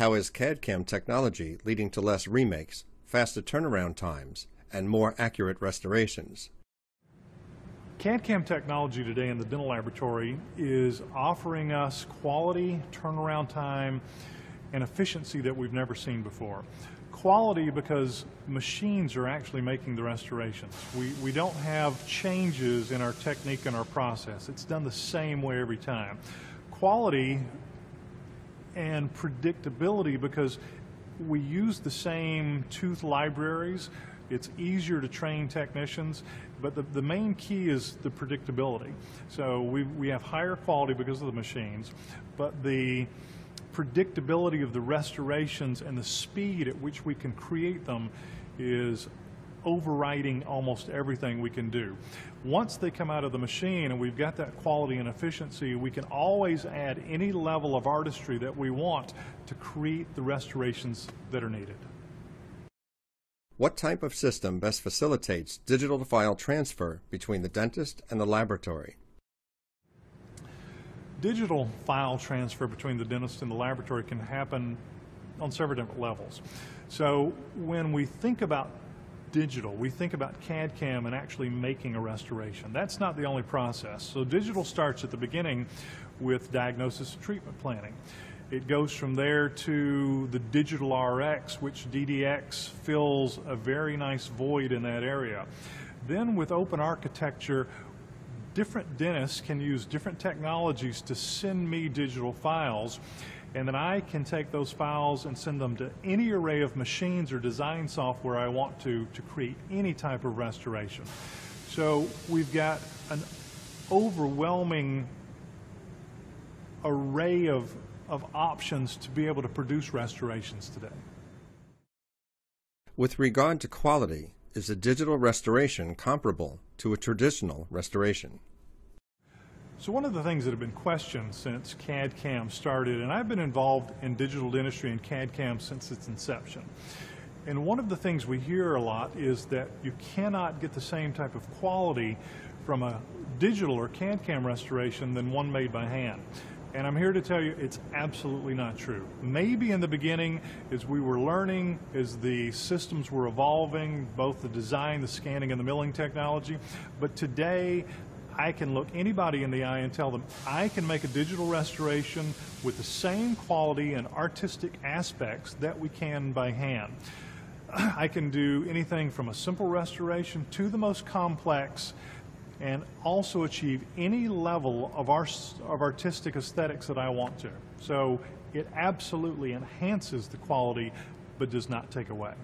How is CAD-CAM technology leading to less remakes, faster turnaround times, and more accurate restorations? CAD-CAM technology today in the dental laboratory is offering us quality, turnaround time, and efficiency that we've never seen before. Quality because machines are actually making the restorations. We, we don't have changes in our technique and our process. It's done the same way every time. Quality and predictability because we use the same tooth libraries. It's easier to train technicians, but the, the main key is the predictability. So we, we have higher quality because of the machines, but the predictability of the restorations and the speed at which we can create them is overriding almost everything we can do. Once they come out of the machine and we've got that quality and efficiency, we can always add any level of artistry that we want to create the restorations that are needed. What type of system best facilitates digital file transfer between the dentist and the laboratory? Digital file transfer between the dentist and the laboratory can happen on several different levels. So when we think about digital, we think about CAD-CAM and actually making a restoration. That's not the only process. So digital starts at the beginning with diagnosis and treatment planning. It goes from there to the digital RX, which DDX fills a very nice void in that area. Then with open architecture, different dentists can use different technologies to send me digital files and then I can take those files and send them to any array of machines or design software I want to to create any type of restoration. So we've got an overwhelming array of of options to be able to produce restorations today. With regard to quality, is a digital restoration comparable to a traditional restoration? So one of the things that have been questioned since CAD-CAM started, and I've been involved in digital dentistry and CAD-CAM since its inception, and one of the things we hear a lot is that you cannot get the same type of quality from a digital or CAD-CAM restoration than one made by hand. And I'm here to tell you it's absolutely not true. Maybe in the beginning, as we were learning, as the systems were evolving, both the design, the scanning, and the milling technology, but today, I can look anybody in the eye and tell them I can make a digital restoration with the same quality and artistic aspects that we can by hand. I can do anything from a simple restoration to the most complex and also achieve any level of, our, of artistic aesthetics that I want to. So it absolutely enhances the quality but does not take away.